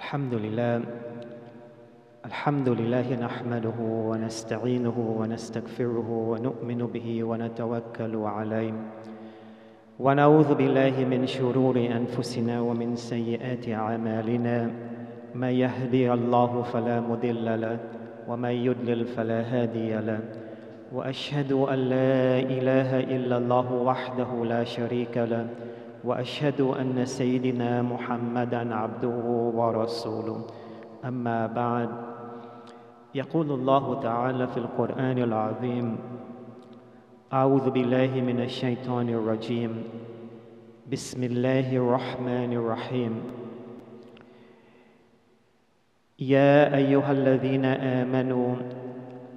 الحمد لله الحمد لله نحمده ونستعينه ونستغفره ونؤمن به ونتوكل عليه. ونعوذ بالله من شرور أنفسنا ومن سيئات أعمالنا. من يهدي الله فلا مضل له ومن يضلل فلا هادي له. وأشهد أن لا إله إلا الله وحده لا شريك له. وأشهد أن سيدنا محمدا عبده ورسوله. أما بعد يقول الله تعالى في القرآن العظيم أعوذ بالله من الشيطان الرجيم. بسم الله الرحمن الرحيم. يا أيها الذين آمنوا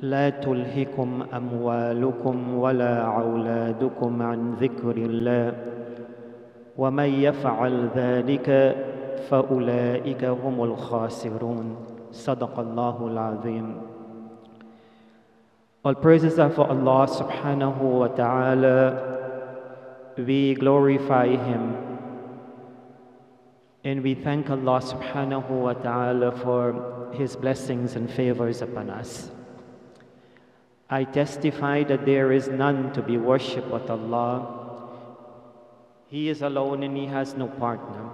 لا تلهكم أموالكم ولا أولادكم عن ذكر الله. ومن يفعل ذلك فاولئك هم الخاسرون صدق الله العظيم All praises are for Allah subhanahu wa ta'ala. We glorify Him. And we thank Allah subhanahu wa ta'ala for His blessings and favors upon us. I testify that there is none to be worshipped but Allah. He is alone and He has no partner.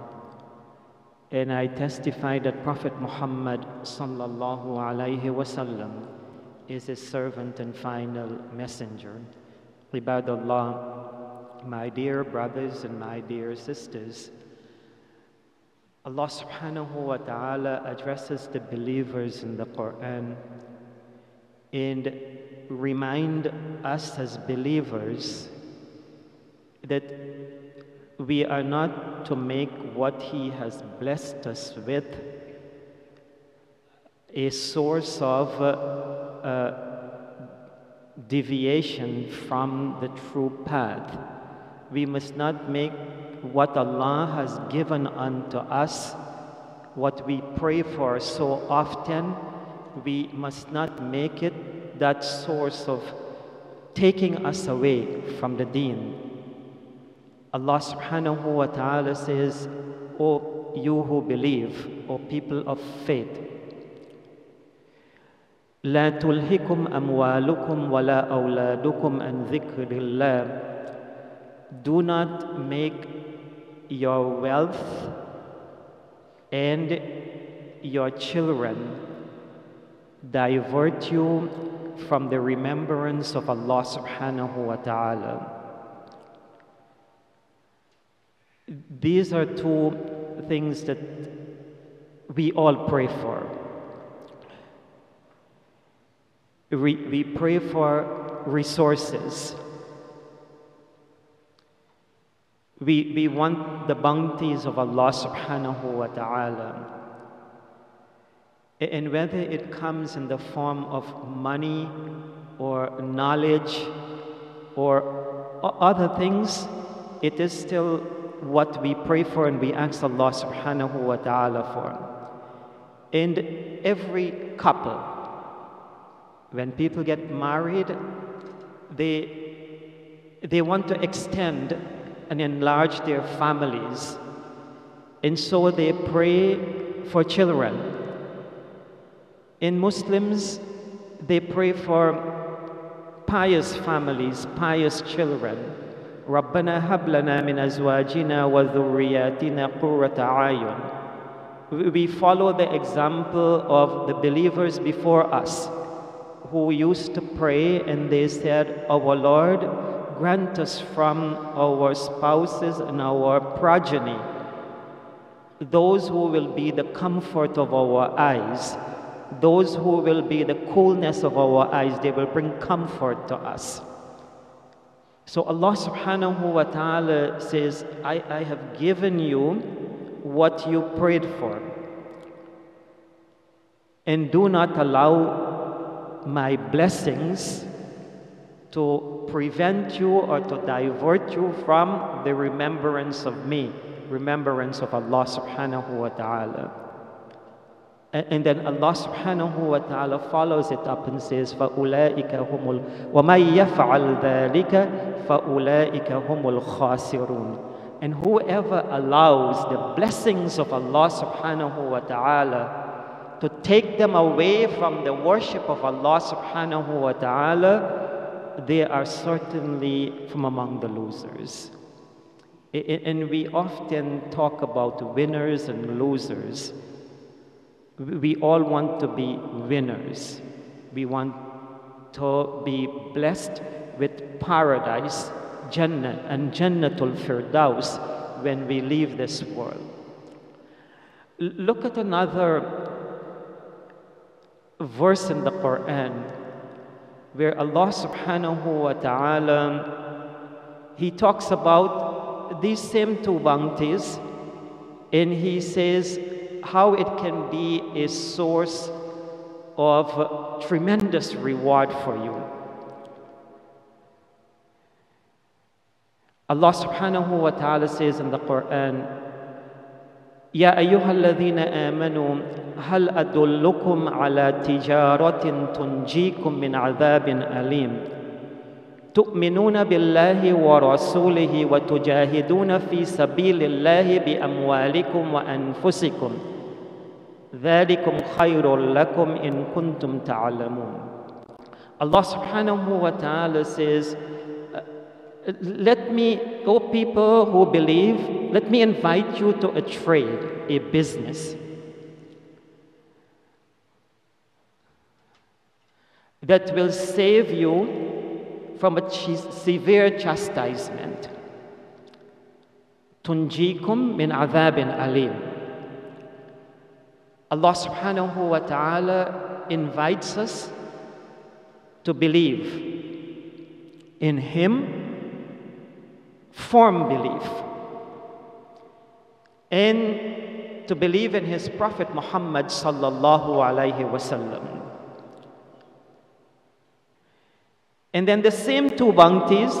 And I testify that Prophet Muhammad sallallahu alaihi wasallam is his servant and final messenger. Ibadallah, my dear brothers and my dear sisters, Allah subhanahu wa ta'ala addresses the believers in the Quran and remind us as believers that we are not to make what He has blessed us with a source of uh, uh, deviation from the true path. We must not make what Allah has given unto us, what we pray for so often, we must not make it that source of taking us away from the deen. Allah subhanahu wa ta'ala says, O you who believe, O people of faith, لا تلهكم أموالكم ولا أولادكم عن ذكر الله Do not make your wealth and your children divert you from the remembrance of Allah subhanahu wa ta'ala. These are two things that we all pray for. We, we pray for resources. We, we want the bounties of Allah subhanahu wa ta'ala. And whether it comes in the form of money or knowledge or other things, it is still what we pray for and we ask Allah subhanahu wa ta'ala for. And every couple, when people get married, they, they want to extend and enlarge their families. And so they pray for children. In Muslims, they pray for pious families, pious children. ربنا هب لنا من أزواجنا وذرياتنا قرة أعين. We follow the example of the believers before us who used to pray and they said, Our Lord, grant us from our spouses and our progeny those who will be the comfort of our eyes, those who will be the coolness of our eyes, they will bring comfort to us. So Allah subhanahu wa ta'ala says, I, I have given you what you prayed for. And do not allow my blessings to prevent you or to divert you from the remembrance of me, remembrance of Allah subhanahu wa ta'ala. And then Allah subhanahu wa ta'ala follows it up and says, فَأُولَٰئِكَ هُمُ ال... وَمَن يَفْعَلْ ذَلِكَ فَأُولَٰئِكَ هُمُ الْخَاسِرُونَ And whoever allows the blessings of Allah subhanahu wa ta'ala to take them away from the worship of Allah subhanahu wa ta'ala, they are certainly from among the losers. And we often talk about winners and losers. We all want to be winners. We want to be blessed with paradise, Jannah, and Jannatul Firdaus when we leave this world. Look at another verse in the Quran where Allah subhanahu wa ta'ala he talks about these same two bounties, and he says how it can be a source of tremendous reward for you. Allah subhanahu wa ta'ala says in the Quran, يا أيها الذين آمنوا هل أدلكم على تجارة تنجيكم من عذاب أليم تؤمنون بالله ورسوله وتجاهدون في سبيل الله باموالكم وانفسكم ذلكم خير لكم ان كنتم تعلمون Allah subhanahu wa ta'ala says let me O people who believe let me invite you to a trade a business that will save you from a severe chastisement. Tunjikum min adhabin alim. Allah subhanahu wa ta'ala invites us to believe in Him, form belief, and to believe in His Prophet Muhammad sallallahu alayhi wasallam. And then the same two bounties,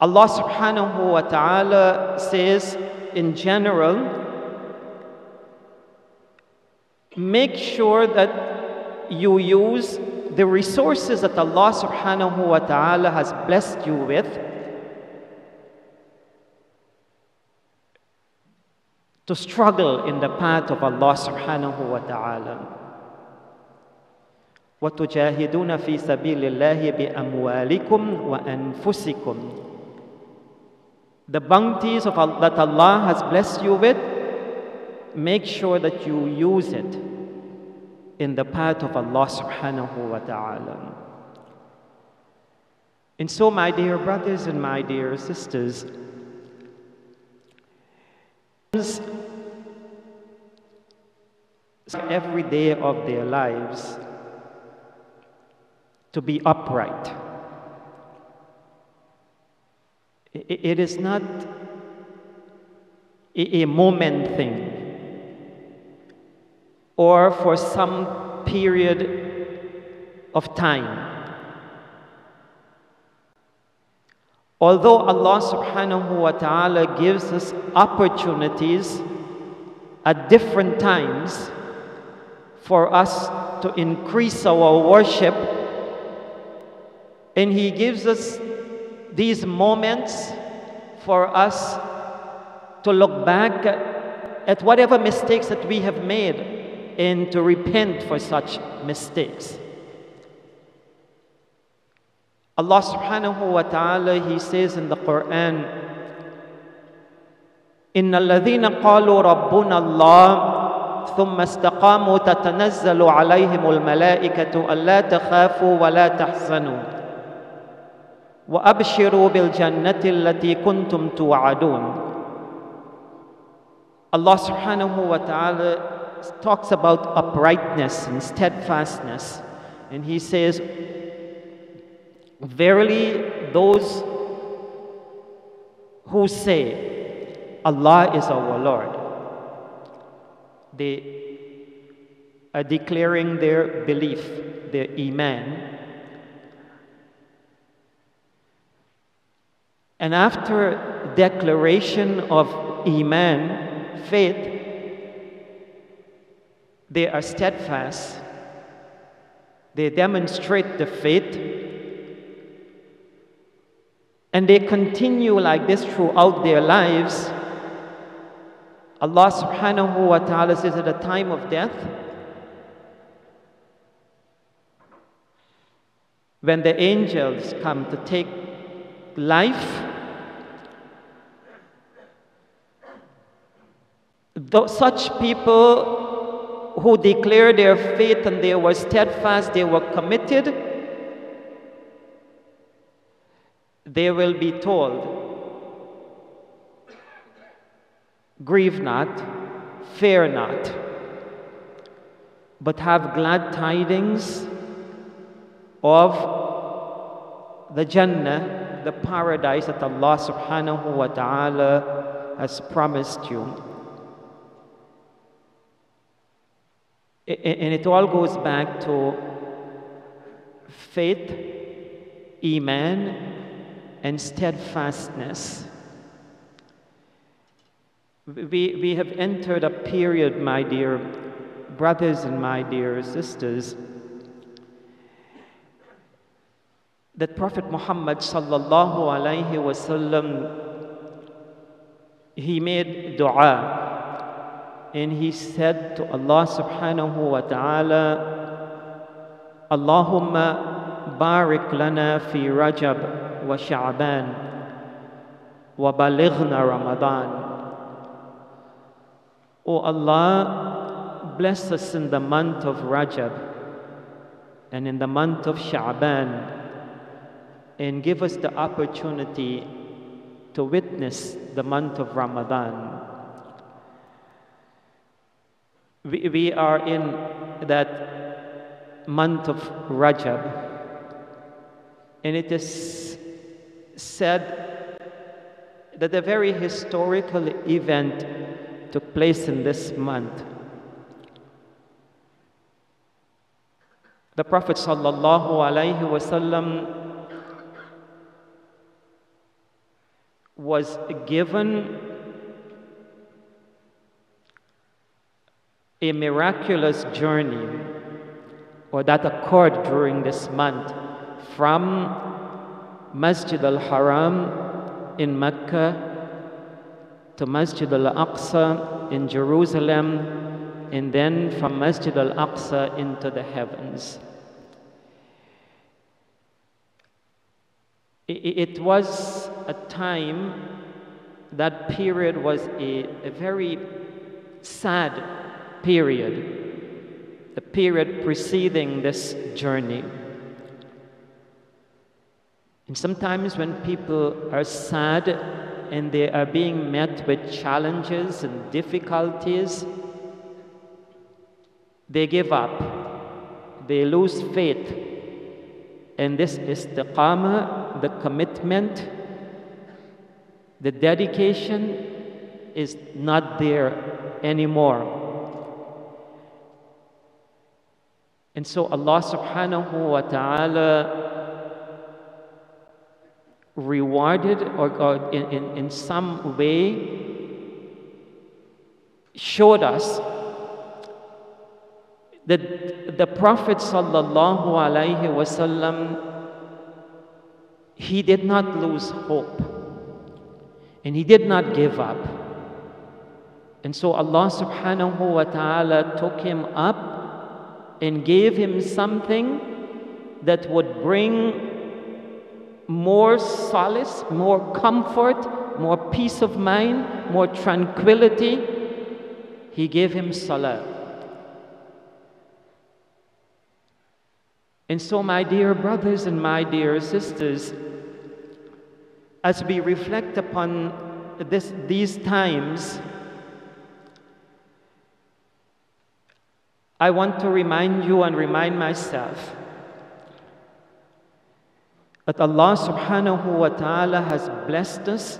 Allah subhanahu wa ta'ala says in general, make sure that you use the resources that Allah subhanahu wa ta'ala has blessed you with to struggle in the path of Allah subhanahu wa ta'ala. وتجاهدون في سبيل الله بأموالكم وأنفسكم The bounties of Allah, that Allah has blessed you with, make sure that you use it in the path of Allah subhanahu wa ta'ala. And so, my dear brothers and my dear sisters, every day of their lives to be upright. It is not a moment thing or for some period of time. Although Allah subhanahu wa ta'ala gives us opportunities at different times for us to increase our worship and He gives us these moments for us to look back at whatever mistakes that we have made and to repent for such mistakes. Allah subhanahu wa ta'ala, He says in the Quran, إن الذين قالوا ربنا الله ثم استقاموا تتنزل عليهم الملائكة ألا تخافوا ولا تحزنوا وابشروا بالجنه التي كنتم توعدون Allah subhanahu wa ta'ala talks about uprightness and steadfastness and he says verily those who say Allah is our Lord they are declaring their belief their iman And after declaration of Iman, faith, they are steadfast. They demonstrate the faith. and they continue like this throughout their lives, Allah subhanahu wa ta'ala says at the time of death, when the angels come to take life, such people who declare their faith and they were steadfast, they were committed, they will be told, Grieve not, fear not, but have glad tidings of the Jannah, the paradise that Allah subhanahu wa ta'ala has promised you. And it all goes back to faith, Iman, and steadfastness. We, we have entered a period, my dear brothers and my dear sisters, that Prophet Muhammad sallallahu alaihi wasallam he made dua and he said to Allah subhanahu wa ta'ala Allahumma barik lana fi Rajab wa Sha'ban wa balighna Ramadan O Allah, bless us in the month of Rajab and in the month of Sha'ban and give us the opportunity to witness the month of Ramadan. We, we are in that month of Rajab, and it is said that a very historical event took place in this month. The Prophet sallallahu alaihi wasallam was given a miraculous journey or that occurred during this month from Masjid al-Haram in Mecca to Masjid al Aqsa in Jerusalem, and then from Masjid al Aqsa into the heavens. It was a time, that period was a, a very sad period, the period preceding this journey. And sometimes when people are sad and they are being met with challenges and difficulties, they give up, they lose faith. And this istiqamah, the commitment, the dedication is not there anymore. And so Allah subhanahu wa ta'ala rewarded or, or in, in, in some way showed us that the Prophet sallallahu alaihi wasallam he did not lose hope and he did not give up. And so Allah subhanahu wa ta'ala took him up and gave him something that would bring more solace, more comfort, more peace of mind, more tranquility. He gave him salah. And so, my dear brothers and my dear sisters, as we reflect upon this, these times, I want to remind you and remind myself that Allah subhanahu wa ta'ala has blessed us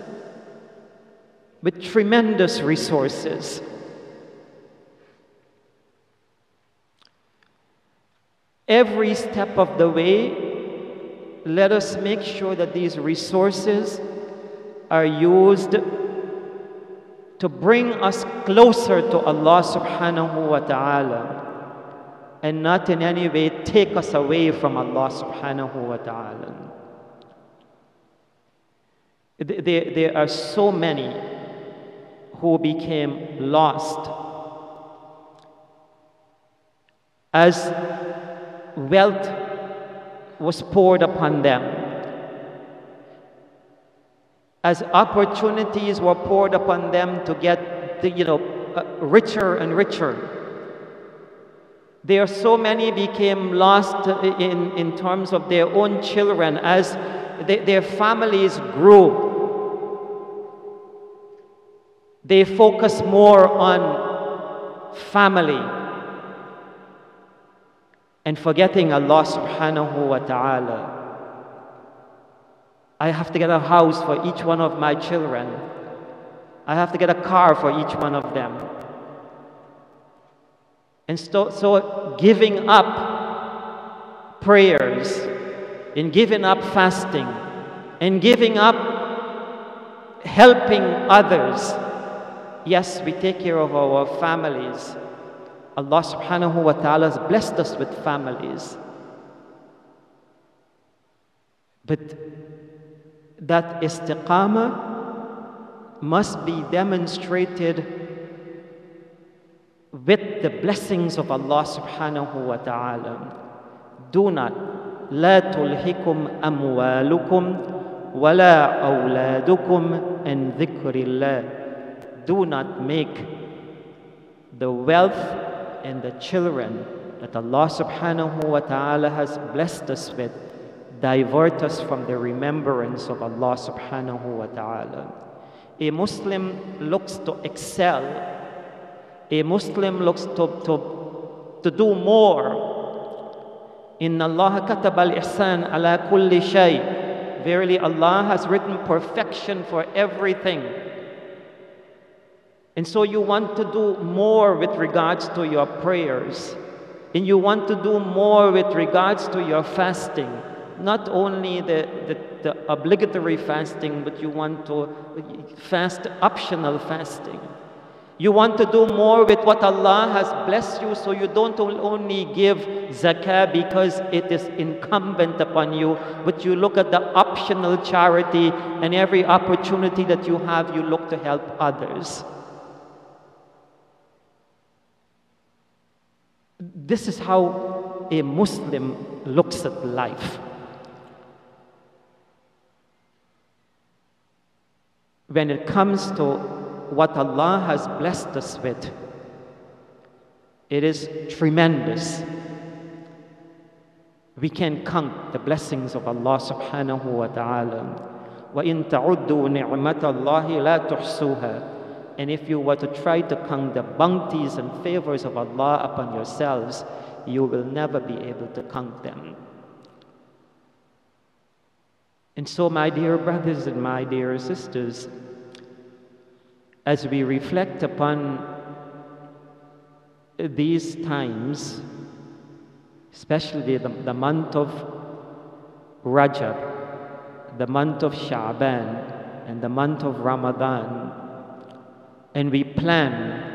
with tremendous resources. Every step of the way, let us make sure that these resources are used to bring us closer to Allah subhanahu wa ta'ala and not in any way take us away from Allah subhanahu wa ta'ala. There, there are so many who became lost as wealth was poured upon them, as opportunities were poured upon them to get you know, uh, richer and richer. There are so many became lost in, in terms of their own children as their families grew. They focus more on family and forgetting Allah subhanahu wa ta'ala. I have to get a house for each one of my children. I have to get a car for each one of them. And so, so giving up prayers, in giving up fasting, and giving up helping others. Yes, we take care of our families. Allah subhanahu wa ta'ala has blessed us with families. But that istiqamah must be demonstrated with the blessings of Allah subhanahu wa ta'ala. Do not لا تلهكم أموالكم ولا أولادكم عن ذكر الله. Do not make the wealth and the children that Allah subhanahu wa ta'ala has blessed us with divert us from the remembrance of Allah subhanahu wa ta'ala. A Muslim looks to excel a Muslim looks to, to, to do more. In Allah katab al ihsan ala kulli shay. Verily, Allah has written perfection for everything. And so you want to do more with regards to your prayers. And you want to do more with regards to your fasting. Not only the, the, the obligatory fasting, but you want to fast optional fasting. You want to do more with what Allah has blessed you, so you don't only give zakah because it is incumbent upon you, but you look at the optional charity and every opportunity that you have, you look to help others. This is how a Muslim looks at life. When it comes to what Allah has blessed us with. It is tremendous. We can count the blessings of Allah subhanahu wa ta'ala. وَإِن تَعُدُّوا نِعْمَةَ اللَّهِ لَا تُحْصُوهَا And if you were to try to count the bounties and favors of Allah upon yourselves, you will never be able to count them. And so, my dear brothers and my dear sisters, as we reflect upon these times, especially the, the month of Rajab, the month of Sha'ban, and the month of Ramadan, and we plan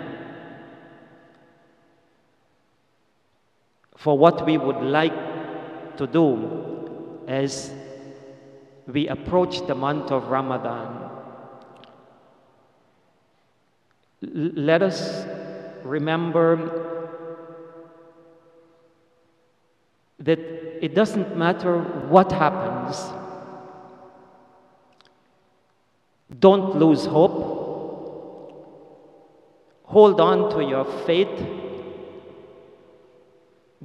for what we would like to do as we approach the month of Ramadan. Let us remember that it doesn't matter what happens. Don't lose hope. Hold on to your faith.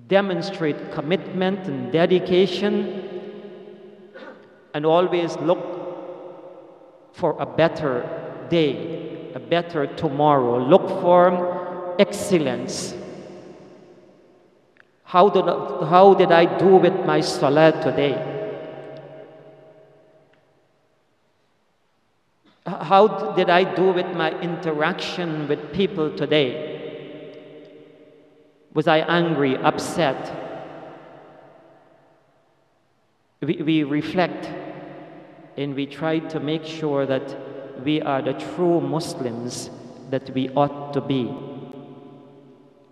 Demonstrate commitment and dedication. And always look for a better day a better tomorrow. Look for excellence. How did, how did I do with my salat today? How did I do with my interaction with people today? Was I angry, upset? We, we reflect and we try to make sure that we are the true Muslims that we ought to be.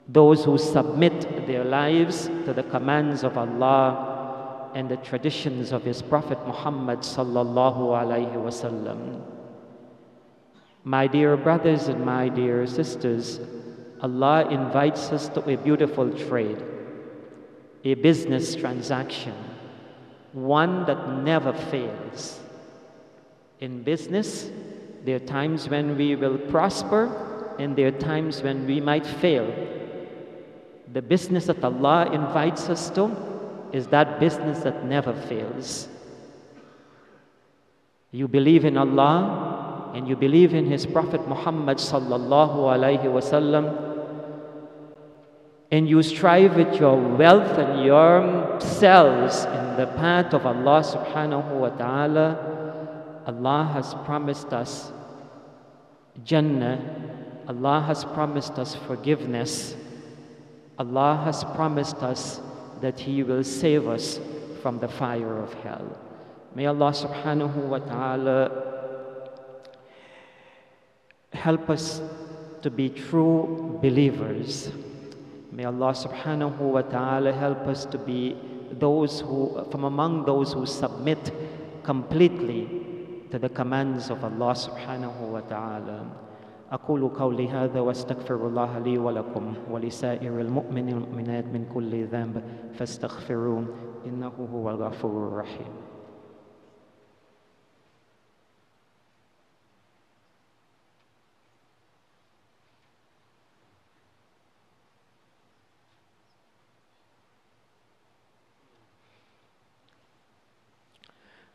Those who submit their lives to the commands of Allah and the traditions of his Prophet Muhammad sallallahu alaihi wasallam. My dear brothers and my dear sisters, Allah invites us to a beautiful trade, a business transaction, one that never fails. In business, there are times when we will prosper and there are times when we might fail. The business that Allah invites us to is that business that never fails. You believe in Allah and you believe in His Prophet Muhammad sallallahu alaihi wasallam and you strive with your wealth and yourselves in the path of Allah subhanahu wa ta'ala, Allah has promised us Jannah, Allah has promised us forgiveness, Allah has promised us that He will save us from the fire of hell. May Allah subhanahu wa ta'ala help us to be true believers. May Allah subhanahu wa ta'ala help us to be those who, from among those who submit completely to the commands of Allah subhanahu wa ta'ala. أقول قولي هذا واستغفر الله لي ولكم ولسائر المؤمنين والمؤمنات من كل ذنب فاستغفروه إنه هو الغفور الرحيم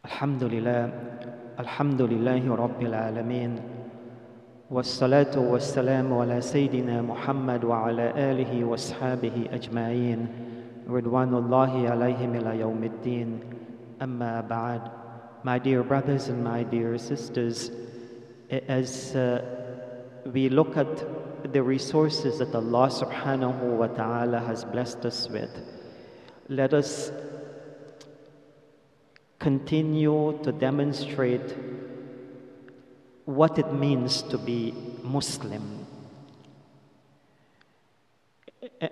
الحمد لله الحمد لله رب العالمين والصلاة والسلام على سيدنا محمد وعلى آله واصحابه أجمعين رضوان الله عليهم إلى يوم الدين أما بعد My dear brothers and my dear sisters, as uh, we look at the resources that Allah subhanahu wa ta'ala has blessed us with, let us continue to demonstrate what it means to be Muslim.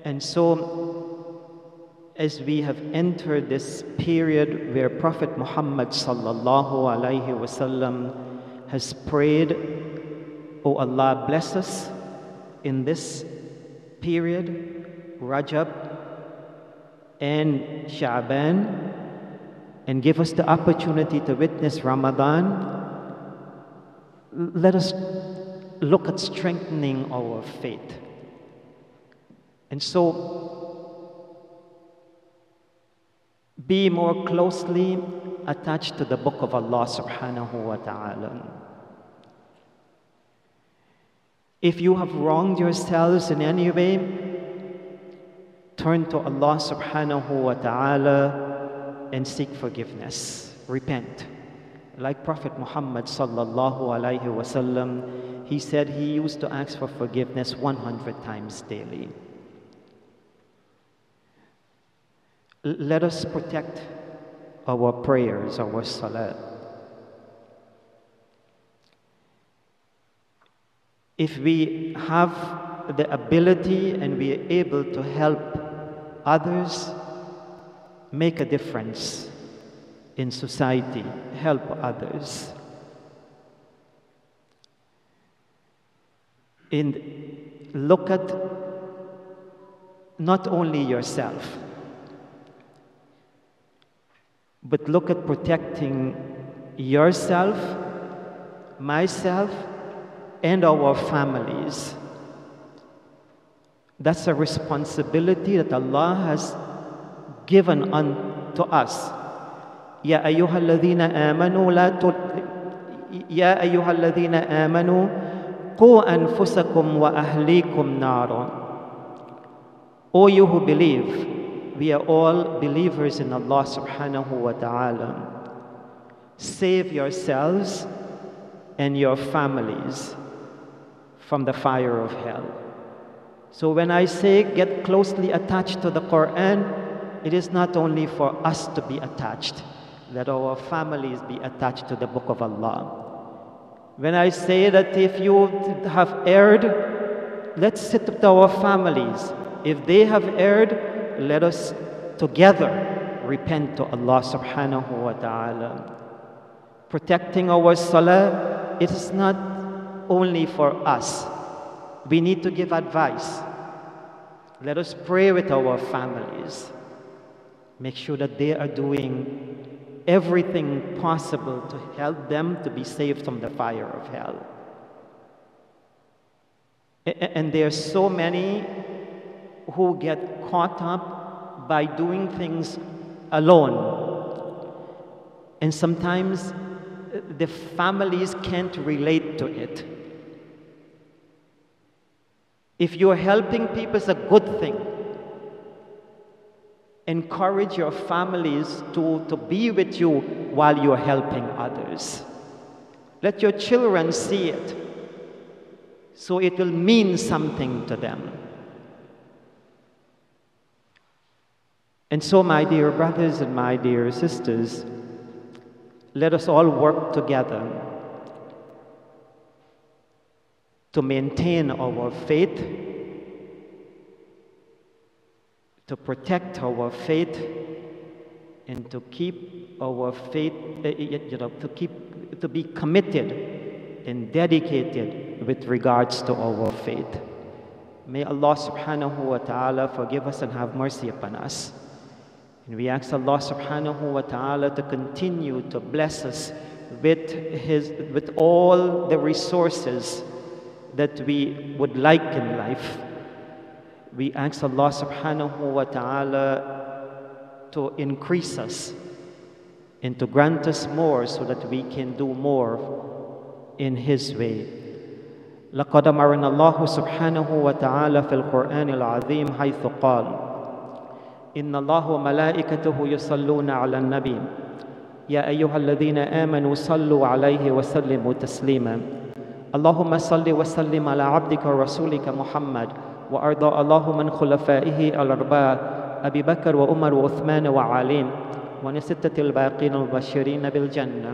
And so, as we have entered this period where Prophet Muhammad has prayed, "O Allah, bless us in this period, Rajab and Sha'ban, and give us the opportunity to witness Ramadan." let us look at strengthening our faith. And so, be more closely attached to the book of Allah subhanahu wa ta'ala. If you have wronged yourselves in any way, turn to Allah subhanahu wa ta'ala and seek forgiveness. Repent. Like Prophet Muhammad sallallahu alaihi wasallam, he said he used to ask for forgiveness 100 times daily. Let us protect our prayers, our salat. If we have the ability and we are able to help others make a difference in society, help others. And look at not only yourself, but look at protecting yourself, myself, and our families. That's a responsibility that Allah has given unto us. يا أيها الذين آمنوا لا تل... يا أيها الذين آمنوا قوا أنفسكم وأهليكم نارا O you who believe, we are all believers in Allah subhanahu wa ta'ala. Save yourselves and your families from the fire of hell. So when I say get closely attached to the Quran, it is not only for us to be attached, let our families be attached to the book of Allah. When I say that if you have erred, let's sit with our families. If they have erred, let us together repent to Allah subhanahu wa ta'ala. Protecting our salah, it is not only for us. We need to give advice. Let us pray with our families. Make sure that they are doing everything possible to help them to be saved from the fire of hell. And there are so many who get caught up by doing things alone. And sometimes uh, the families can't relate to it. If you're helping people, it's a good thing. Encourage your families to, to be with you while you're helping others. Let your children see it so it will mean something to them. And so, my dear brothers and my dear sisters, let us all work together to maintain our faith, to protect our faith, and to keep our faith, uh, you know, to keep, to be committed and dedicated with regards to our faith. May Allah subhanahu wa ta'ala forgive us and have mercy upon us. And we ask Allah subhanahu wa ta'ala to continue to bless us with, his, with all the resources that we would like in life We ask Allah subhanahu wa ta'ala to increase us and to grant us more so that we can do more in His way. لقد أمرنا الله سبحانه وتعالى في القرآن العظيم حيث قال إن الله وملائكته يصلون على النبي يا أيها الذين آمنوا صلوا عليه وسلموا تسليما اللهم صل وسلم على عبدك ورسولك محمد وأرضى الله من خلفائه الأربعة أبي بكر وعمر وعثمان وعلي وعن ستة الباقين المبشرين بالجنة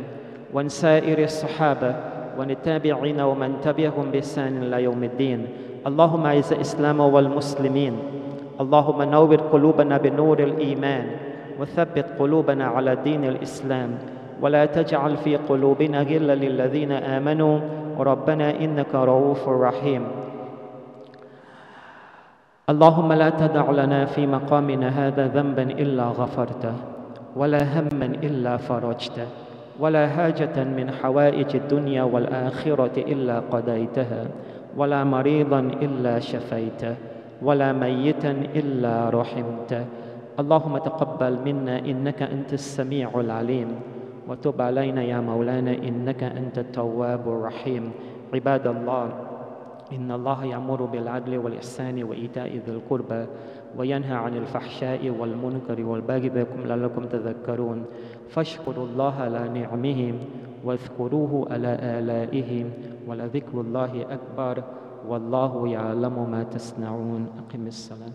وعن سائر الصحابة وعن التابعين ومن تبعهم بإحسان إلى يوم الدين. اللهم أعز الإسلام والمسلمين. اللهم نور قلوبنا بنور الإيمان وثبت قلوبنا على دين الإسلام. ولا تجعل في قلوبنا غلا للذين آمنوا. ربنا إنك رؤوف رحيم. اللهم لا تدع لنا في مقامنا هذا ذنبا إلا غفرته ولا هما إلا فرجته ولا حاجة من حوائج الدنيا والآخرة إلا قضيتها ولا مريضا إلا شفيته ولا ميتا إلا رحمته. اللهم تقبل منا إنك أنت السميع العليم وتب علينا يا مولانا إنك أنت التواب الرحيم. عباد الله إن الله يأمر بالعدل والإحسان وإيتاء ذي القربى وينهى عن الفحشاء والمنكر والبغي بكم لعلكم تذكرون. فاشكروا الله على نعمه واذكروه على آلائه ولذكر الله أكبر والله يعلم ما تصنعون. أقم الصلاة.